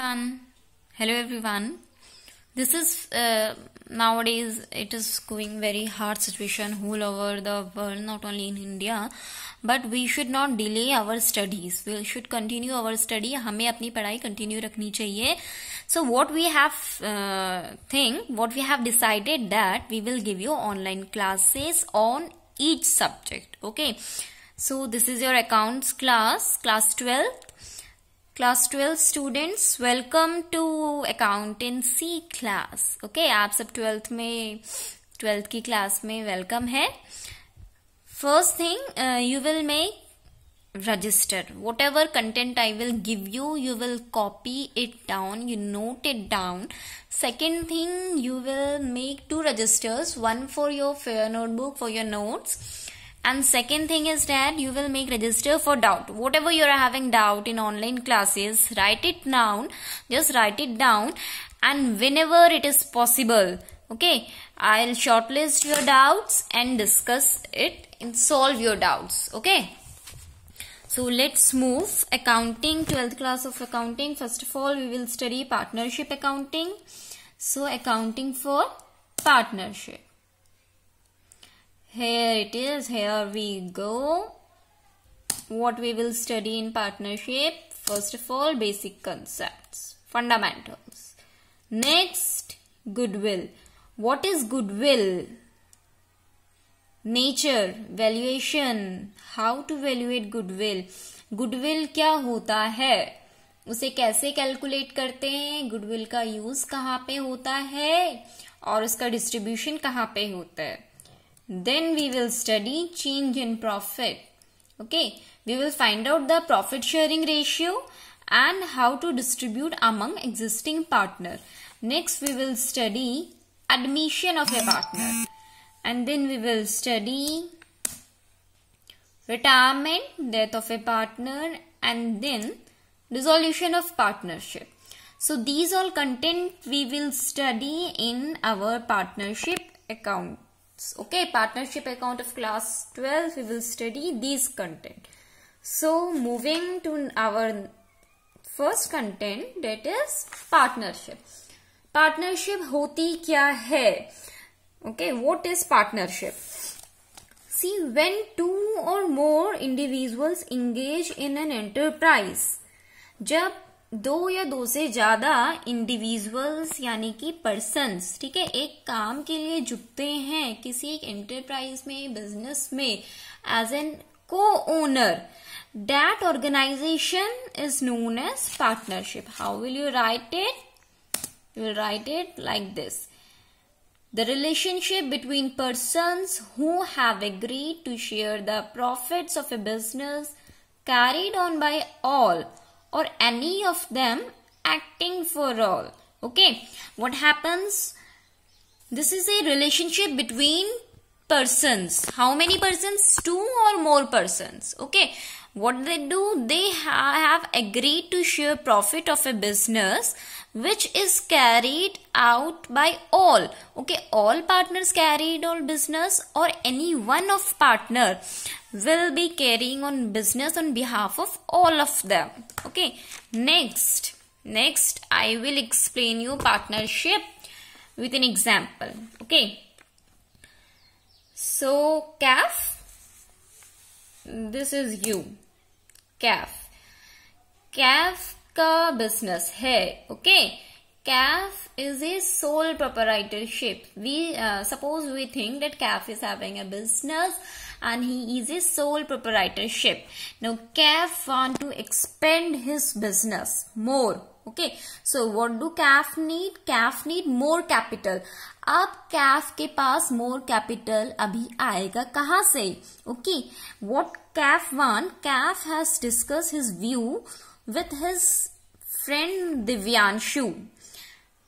everyone. Hello everyone. This is uh, nowadays it is going very hard situation all over the world, not only in India. But we should not delay our studies. We should continue our study. हमें अपनी पढ़ाई continue रखनी चाहिए. So what we have uh, think, what we have decided that we will give you online classes on each subject. Okay. So this is your accounts class, class 12. class twelve students welcome to accountancy class okay आप सब twelfth में twelfth की class में welcome है. First thing you will make register whatever content I will give you you will copy it down you note it down second thing you will make two registers one for your notebook for your notes and second thing is that you will make register for doubt. Whatever you are having doubt in online classes write it down. Just write it down. And whenever it is possible okay i'll shortlist your doubts and discuss it and solve your doubts okay? So let's move. Accounting 12th class of accounting. First of all we will study partnership accounting. So accounting for partnership here it is here we go what we will study in partnership first of all basic concepts fundamentals next goodwill what is goodwill nature valuation how to valuate goodwill goodwill क्या होता है उसे कैसे calculate करते हैं goodwill का use कहाँ पे होता है और उसका डिस्ट्रीब्यूशन कहाँ पे होता है Then we will study change in profit. Okay, we will find out the profit sharing ratio and how to distribute among existing partner. Next we will study admission of a partner and then we will study retirement, death of a partner and then dissolution of partnership. So these all content we will study in our partnership account okay partnership account of class 12 we will study these content so moving to our first content that is partnership partnership hoti kya hai okay what is partnership see when two or more individuals engage in an enterprise जब दो या दो से ज़्यादा individuals यानी कि persons ठीक है? एक काम के लिए जुटते हैं किसी एक एंटरप्राइज में बिज़नेस में एज एन को owner that organisation is known as partnership how will you write it you will write it like this The relationship between persons who have agreed to share the profits of a business carried on by all or any of them acting for all. Okay. What happens? This is a relationship between persons. How many persons? Two or more persons. Okay. What they do? They ha have agreed to share profit of a business which is carried out by all. Okay all partners carried on business or any one of partner will be carrying on business on behalf of all of them. Okay next next i will explain you partnership with an example. Okay so Kaif this is you Kaif CAF का business है okay CAF is a sole proprietorship we suppose we think that CAF is having a business and he is a sole proprietorship no Kaif want to expand his business more okay so what do Kaif need Kaif need more capital अब कैफ के पास more capital अभी आएगा कहाँ से? Okay what CAF one CAF has discuss his view with his friend Divyanshu.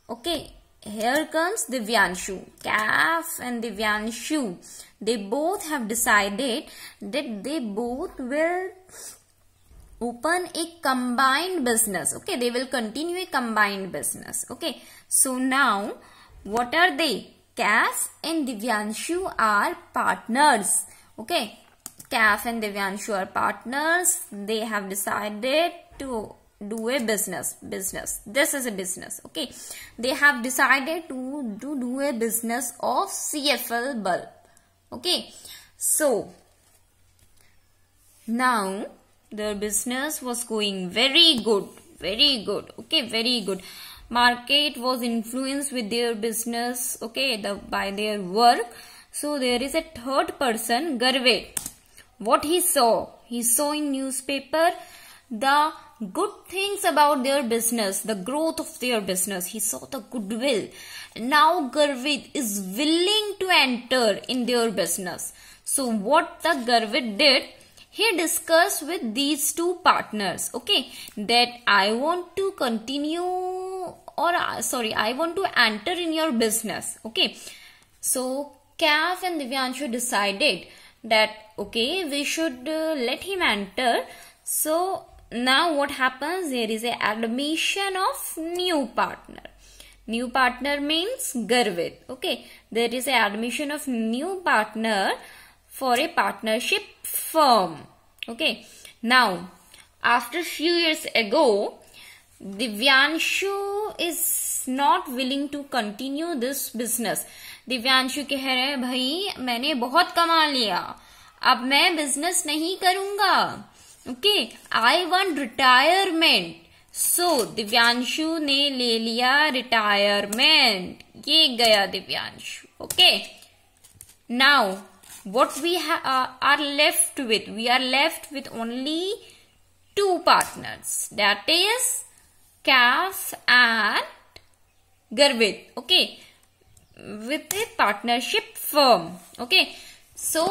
Okay, here comes Divyanshu. Kaif and Divyanshu. They both have decided that they both will open a combined business. Okay, they will continue a combined business. Okay, so now what are they? Kaif and Divyanshu are partners. Okay, Kaif and Divyanshu are partners. They have decided to do a business business. This is a business okay? They have decided to, to do a business of cfl bulb okay? So now their business was going very good very good okay? Very good. Market was influenced with their business okay? The by their work. So there is a third person Garvit. What he saw he saw in newspaper the good things about their business, the growth of their business. He saw the goodwill. Now Garvit is willing to enter in their business. So what the Garvit did, he discussed with these two partners, okay, that I want to continue or uh, sorry, I want to enter in your business, okay. So Kaif and Divyanshu decided that okay, we should uh, let him enter. So now what happens there is a admission of new partner new partner means garvit okay there is a admission of new partner for a partnership firm okay now after few years ago divyanshu is not willing to continue this business Divyanshu कह रहे हैं भाई मैंने बहुत कमा लिया अब मैं बिज़नेस नहीं करूँगा okay I want retirement so Divyanshu ने ले लिया रिटायरमेंट ये गया Divyanshu okay now what we are left with we are left with only two partners that is CAF and Garvit okay with a partnership firm okay so